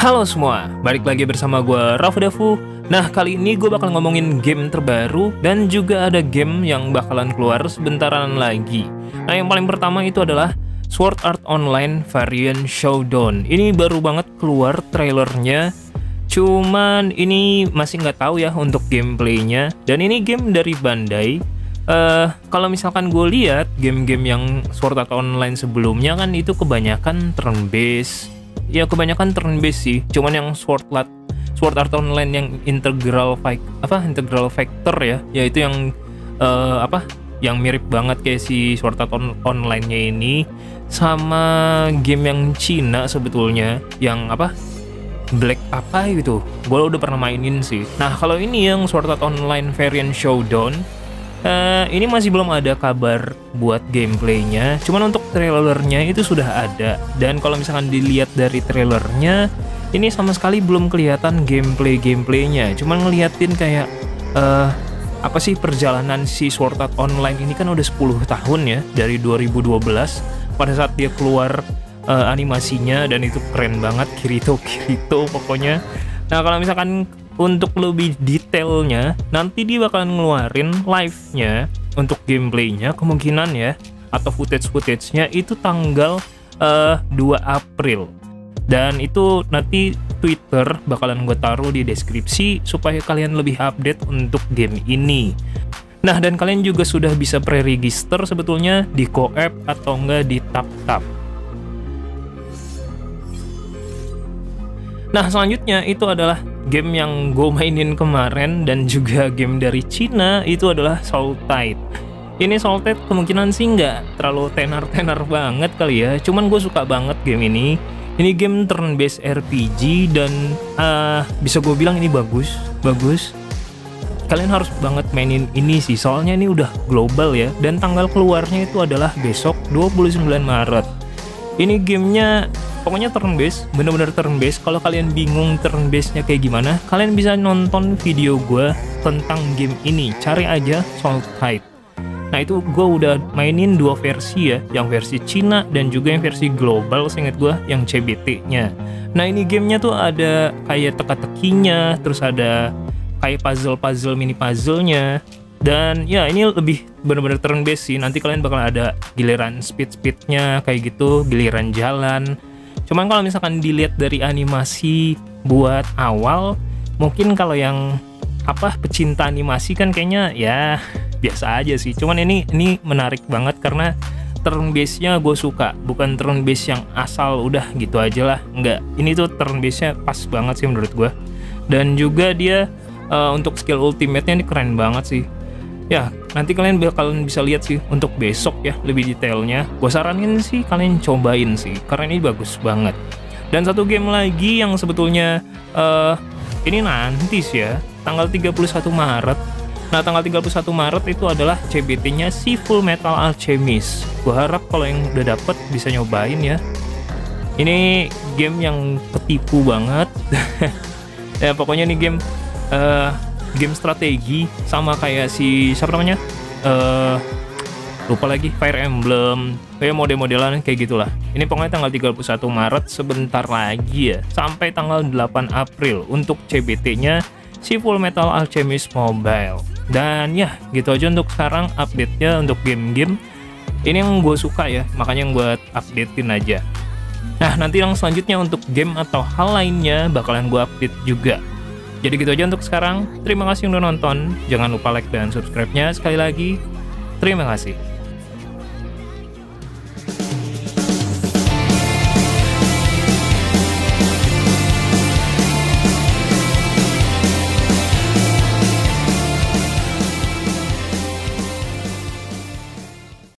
Halo semua, balik lagi bersama gue Rafa Dafu Nah kali ini gue bakal ngomongin game terbaru Dan juga ada game yang bakalan keluar sebentaran lagi. Nah yang paling pertama itu adalah Sword Art Online Variant Showdown. Ini baru banget keluar trailernya. Cuman ini masih nggak tahu ya untuk gameplaynya. Dan ini game dari Bandai. Uh, kalau misalkan gue lihat game-game yang Sword Art Online sebelumnya kan itu kebanyakan turn based ya kebanyakan turn based sih. Cuman yang Sword Art Sword Art Online yang integral fight apa integral factor ya yaitu yang uh, apa yang mirip banget kayak si Sword Art on Online-nya ini sama game yang Cina sebetulnya yang apa Black apa gitu. Gue udah pernah mainin sih. Nah kalau ini yang Sword Art Online variant Showdown Uh, ini masih belum ada kabar buat gameplaynya. Cuman untuk trailernya itu sudah ada. Dan kalau misalkan dilihat dari trailernya, ini sama sekali belum kelihatan gameplay gameplaynya. Cuman ngeliatin kayak uh, apa sih perjalanan si Sword Art Online ini kan udah 10 tahun ya dari 2012 pada saat dia keluar uh, animasinya dan itu keren banget Kirito Kirito pokoknya. Nah kalau misalkan untuk lebih detailnya nanti dia bakalan ngeluarin live-nya untuk gameplaynya kemungkinan ya atau footage-footage-nya itu tanggal uh, eh, 2 April dan itu nanti Twitter bakalan gue taruh di deskripsi supaya kalian lebih update untuk game ini Nah, dan kalian juga sudah bisa pre-register sebetulnya di Koep atau enggak di TapTap. Nah, selanjutnya itu adalah game yang gue mainin kemarin dan juga game dari Cina itu adalah Soul Tide. Ini Soul Tide kemungkinan sih nggak terlalu tenar-tenar banget kali ya, cuman gue suka banget game ini. Ini game turn-based RPG dan uh, bisa gue bilang ini bagus, bagus. Kalian harus banget mainin ini sih, soalnya ini udah global ya, dan tanggal keluarnya itu adalah besok 29 Maret. Ini gamenya pokoknya turn based bener-bener turn based kalau kalian bingung turn based nya kayak gimana kalian bisa nonton video gue tentang game ini cari aja Tide nah itu gue udah mainin dua versi ya. Yang versi Cina dan juga yang versi global seinget gue yang CBT nya nah ini gamenya tuh ada kayak teka-tekinya terus ada kayak puzzle-puzzle mini puzzle-nya. Dan ya ini lebih bener-bener turn based sih. Nanti kalian bakal ada giliran speed speednya kayak gitu giliran jalan. Cuman kalau misalkan dilihat dari animasi buat awal, mungkin kalau yang apa pecinta animasi kan kayaknya ya biasa aja sih. Cuman ini ini menarik banget karena turn base-nya gue suka, bukan turn base yang asal udah gitu aja lah. Enggak, ini tuh turn base-nya pas banget sih menurut gue. Dan juga dia uh, untuk skill ultimate-nya ini keren banget sih ya nanti kalian bakalan bisa lihat sih untuk besok ya lebih detailnya gue saranin sih kalian cobain sih karena ini bagus banget dan satu game lagi yang sebetulnya uh, ini nanti sih ya tanggal 31 Maret Nah tanggal 31 Maret itu adalah CBT-nya si Full Metal Alchemist. Gue harap kalau yang udah dapet bisa nyobain ya. Ini game yang ketipu banget. ya pokoknya ini game uh, game strategi sama kayak si siapa namanya uh, lupa lagi Fire Emblem kayak mode-modelan kayak gitulah ini pokoknya tanggal 31 Maret sebentar lagi ya sampai tanggal 8 April untuk CBT nya si Full Metal Alchemist Mobile dan ya gitu aja untuk sekarang update-nya untuk game-game ini yang gue suka ya makanya yang gue updatein aja nah nanti yang selanjutnya untuk game atau hal lainnya bakalan gue update juga jadi gitu aja untuk sekarang. Terima kasih udah nonton. Jangan lupa like dan subscribe-nya sekali lagi. Terima kasih.